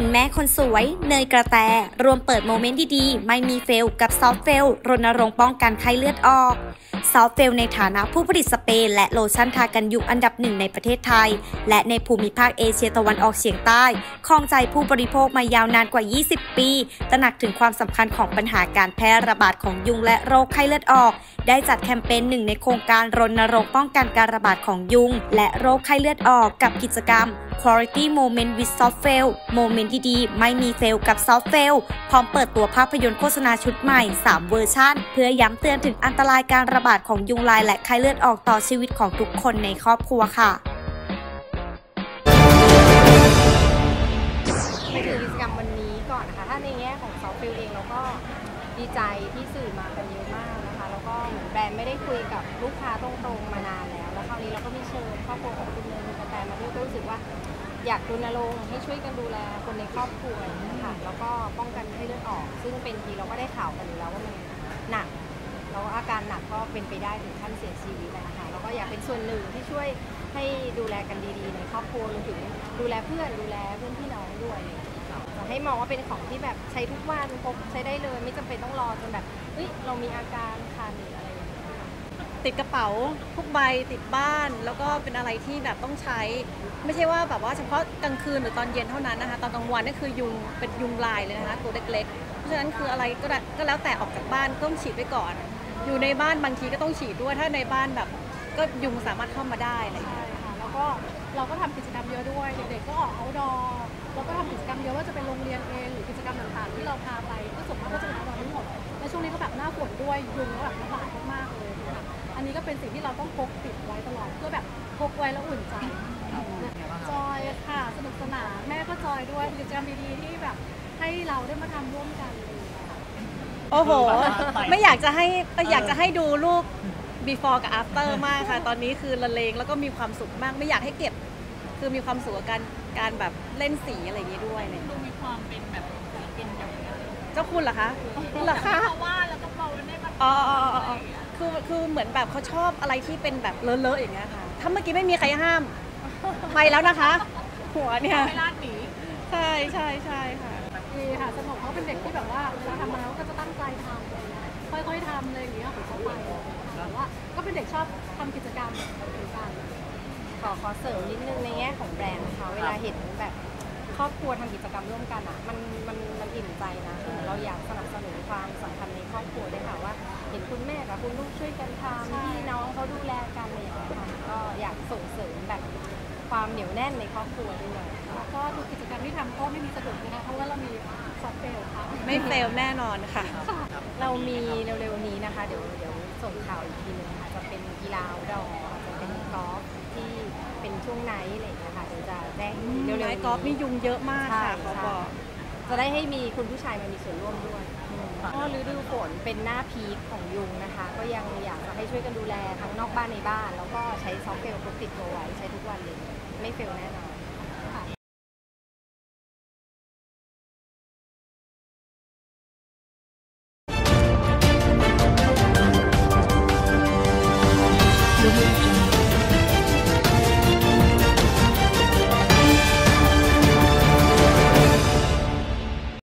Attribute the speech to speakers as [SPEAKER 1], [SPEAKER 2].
[SPEAKER 1] คุณแม่คนสวย เนยกระแต ร่วมเปิด moment ดีๆ ไม่มี fail กับ Soffell รณรงค์ป้องกันไข้เลือดออก Soffell ในฐานะผู้ผลิตสเปรย์และโลชั่นทากันยุงอันดับหนึ่งในประเทศไทย และในภูมิภาคเอเชียตะวันออกเฉียงใต้ครองใจผู้บริโภคมายาวนานกว่า 20 ปี ตระหนักถึงความสำคัญของปัญหาการแพร่ระบาดของยุงและโรคไข้เลือดออก ได้จัดแคมเปญหนึ่งในโครงการรณรงค์ป้องกันการระบาดของยุง และโรคไข้เลือดออกกับกิจกรรม Quality Moment with Soffell moment ที่ดีไม่มี fail กับ Soffell พร้อมเปิดตัวภาพยนตร์โฆษณาชุดใหม่ 3 เวอร์ชันเพื่อย้ำเตือนถึงอันตรายการระบาดของยุงลายและไข้เลือดออกต่อชีวิตของทุกคนในครอบครัวค่ะ
[SPEAKER 2] ไปถึงกิจกรรมวันนี้ี้ก่อนนะคะ ถ้าในแง่ของ Soffell เองเราก็ดีใจที่สื่อมากันเยอะมากนะคะ แล้วก็เหมือนแบรนด์ไม่ได้คุยกับลูกค้าตรงๆมานานแล้ว แล้วคราวนี้เราก็มีเชิญครอบครัวของ มาด้วยก็รู้สึกว่าอยากรณรงค์ให้ช่วยกันดูแลคนในครอบครัวนะคะแล้วก็ป้องกันไข้เลือดออก ซึ่งเป็นทีเราก็ได้ข่าวกันอยู่แล้วว่ามันหนักแล้วอาการหนักก็เป็นไปได้ถึงขั้นเสียชีวิตนะคะแล้วก็อยากเป็นส่วนหนึ่งที่ช่วยให้ดูแลกันดีๆ ในครอบครัวรวมถึงดูแลเพื่อนดูแลเพื่อนพี่น้องด้วยให้มองว่าเป็นของที่แบบใช้ทุกวันพกใช้ได้เลย ไม่จำเป็นต้องรอจนแบบเฮ้ยเรามีอาการคันหรืออะไรอย่างเงี้ย
[SPEAKER 3] ติดกระเป๋าทุกใบติดบ้าน แล้วก็เป็นอะไรที่แบบต้องใช้ ไม่ใช่ว่าแบบว่าเฉพาะกลางคืนหรือตอนเย็นเท่านั้นนะคะตอนกลางวันนี่คือยุงเป็นยุงลายเลยนะคะตัวเล็กๆ เพราะฉะนั้นคืออะไรก็ได้ก็แล้วแต่ออกจากบ้านก็ต้องฉีดไว้ก่อน อยู่ในบ้านบางทีก็ต้องฉีดด้วยถ้าในบ้านแบบก็ยุงสามารถเข้ามาได้อะไรอย่างเงี้ย
[SPEAKER 4] ใช่ค่ะแล้วก็เราก็ทำกิจกรรมเยอะด้วยเด็กๆก็ออก outdoor แล้วก็ทำกิจกรรมเยอะว่าจะเป็นโรงเรียนเองหรือกิจกรรมต่างๆ ที่เราพาไปก็ส่วนมากก็จะเป็น outdoor ทั้งหมดและช่วงนี้ก็แบบหน้าฝนด้วยยุงก็แบบระบาดมากๆเลยค่ะ อันนี้ก็เป็นสิ่งที่เราต้องพกติดไว้ตลอดเพื่อแบบพกไว้แล้วอุ่นใจจอยค่ะสนุกสนานแม่ก็จอยด้วยกิจกรรมดีๆที่แบบให้เราได้มาทำร่วมกันเลยค่ะ
[SPEAKER 3] โอ้โห ไม่อยากจะให้อยากจะให้ดูรูป before กับ after มากค่ะ ตอนนี้คือละเลงแล้วก็มีความสุขมาก ไม่อยากให้เก็บ คือมีความสุขกับการการแบบเล่นสีอะไรอย่างนี้ด้วยอะไรอย่างเลย
[SPEAKER 5] มีความเป็นแบบเป็นแบบ
[SPEAKER 3] เจ้าคุณเหรอคะเหรอคะ
[SPEAKER 5] เพราะว่าแล้วก็เราได้มา
[SPEAKER 3] อ๋ออ๋ออ๋ออ๋อ คือคือเหมือนแบบเขาชอบอะไรที่เป็นแบบเลอะๆอย่างเงี้ยค่ะ ถ้าเมื่อกี้ไม่มีใครห้าม ไปแล้วนะคะ หัวเนี่ย
[SPEAKER 5] ไม่ลาดหนี
[SPEAKER 3] ใช่ใช่ใช่ค่ะ
[SPEAKER 4] ดีค่ะสนุกเขาเป็นเด็กที่แบบว่าเวลาทำอะไรเขาก็จะตั้งใจทำอะไรเงี้ยค่อยๆทำอะไรอย่างเงี้ยของเขาไปแต่ว่าก็เป็นเด็กชอบทำกิจกรรมเหมือนกัน
[SPEAKER 2] ขอขอเสริมนิดนึงในแง่ของแบรนด์นะคะเวลาเห็นแบบครอบครัวทำกิจกรรมร่วมกันอะ มันมันมัน คุณแม่กับคุณลูกช่วยกันทำพี่น้องเขาดูแลกันอะไรอย่างเงี้ยค่ะก็อยากส่งเสริมแบบความเหนียวแน่นในครอบครัวด้วย
[SPEAKER 4] แล้วก็ทุกกิจกรรมที่ทำก็ไม่มีสะดุดนะคะเพราะว่าเรามี Soffellค่ะ
[SPEAKER 3] ไม่ fail แน่นอนค่ะ
[SPEAKER 2] เรามีเร็วๆนี้นะคะ เดี๋ยวเดี๋ยวส่งข่าวอีกทีนึงค่ะจะเป็นกีฬาดอจะเป็นกอล์ฟที่เป็นช่วงไนท์อะไรอย่างเงี้ยค่ะเดี๋ยวจะแจ้งอีกที
[SPEAKER 3] เดี๋
[SPEAKER 2] เร็
[SPEAKER 3] ยว
[SPEAKER 2] ว
[SPEAKER 3] ไม้
[SPEAKER 2] ๆ
[SPEAKER 3] กอล์ฟนี่ยุงเยอะมาก
[SPEAKER 2] ใช่
[SPEAKER 3] ค่ะเขา
[SPEAKER 2] ใช่
[SPEAKER 3] บอก
[SPEAKER 2] จะได้ให้มีคุณผู้ชายมามีส่วนร่วมด้วยก็ฤดูฝนเป็นหน้าพีคของยุงนะคะ ก็ยังอยากจะให้ช่วยกันดูแลทั้งนอกบ้านในบ้าน แล้วก็ใช้ซอฟต์เฟลพกติดตัวไว้ใช้ทุกวันเลย ไม่เฟลแน่นอน